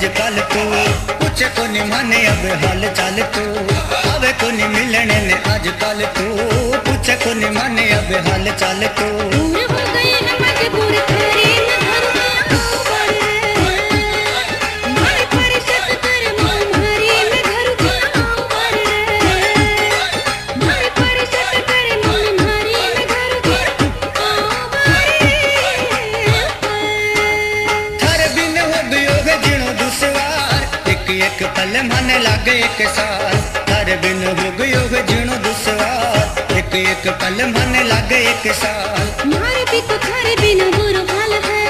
अजकल तू। कुछ को नहीं माने, अब हाल चाल तू। अब को तो नहीं मिलने ने आजकल तू। कुछ को नहीं माने, अब हाल चाल तू। ख्याल मन लागे एक साल हर बिन युग युग जिनो दुसवार। एक एक पल मन लागे एक साल मारे भी तो बिन बुरो हाल है।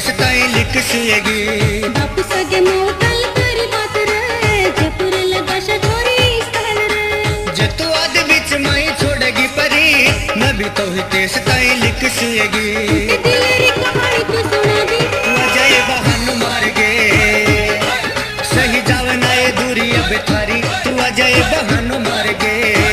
सताए लिख सुएगी। बाप सगे मोर करी बात रे जपुर लगा शोरी स्थल रे। जतो आद बीच माई छोड़ेगी परी न भी तो ही ते सताए लिख सुएगी। तू मार गे सही जावे नाए दूरी अब तू अजय बहन मार गे